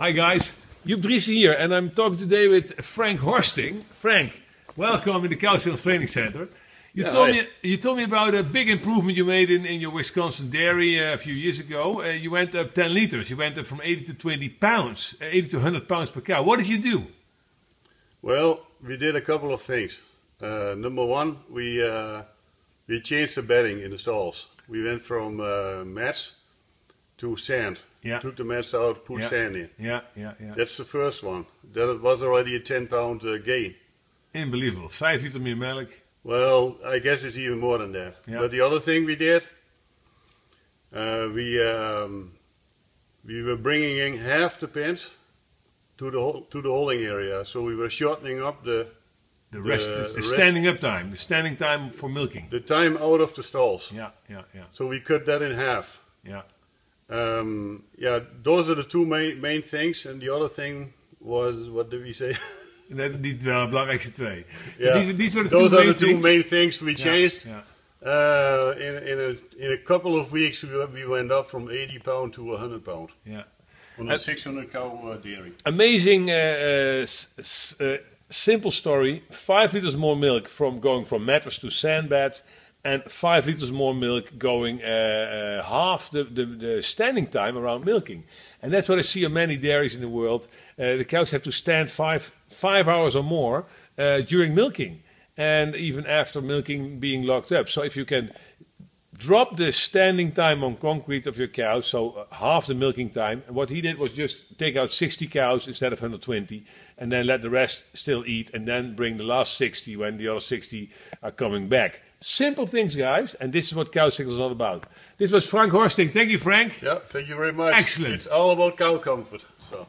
Hi guys, Joep Driessen here, and I'm talking today with Frank Horstink. Frank, welcome in the CowSignals Training Center. You Yeah, told hi. me you told me about a big improvement you made in, in your Wisconsin dairy uh, a few years ago. Uh, you went up 10 liters. You went up from 80 to 20 pounds, uh, 80 to 100 pounds per cow. What did you do? Well, we did a couple of things. Uh, number one, we uh, we changed the bedding in the stalls. We went from uh, mats to sand. Yeah. Took the mats out, put Yeah. sand in. Yeah, yeah, yeah. That's the first one. That was already a 10 pound uh, gain. Unbelievable. 5 liter meer milk. Well, I guess it's even more than that. Yeah. But the other thing we did, uh, we um, we were bringing in half the pens to the to the holding area. So we were shortening up the The rest, The the, the rest- standing up time, the standing time for milking. the time out of the stalls. Yeah, yeah, yeah, So we cut that in half. yeah. Um, yeah, those are the two main main things. And the other thing was, what did we say? Dat niet wel belangrijkste twee. So Yeah. these, these were the those two are main the two things. main things we changed. Yeah, Uh, in in a in a couple of weeks, we, we went up from 80 pound to 100 pound yeah. on Uh, a 600 cow uh, dairy. Amazing, uh, uh, uh, simple story. Five liters more milk from going from mattress to sandbed, and five liters more milk going uh, uh, half the, the, the standing time around milking. And that's what I see on many dairies in the world. Uh, the cows have to stand five five hours or more uh, during milking, and even after milking being locked up. So if you can drop the standing time on concrete of your cows, so uh, half the milking time. And what he did was just take out 60 cows instead of 120, and then let the rest still eat, and then bring the last 60 when the other 60 are coming back. Simple things, guys, and this is what Cow Signal is all about. This was Frank Horstink. Thank you, Frank. Yeah, thank you very much. Excellent. It's all about cow comfort. So.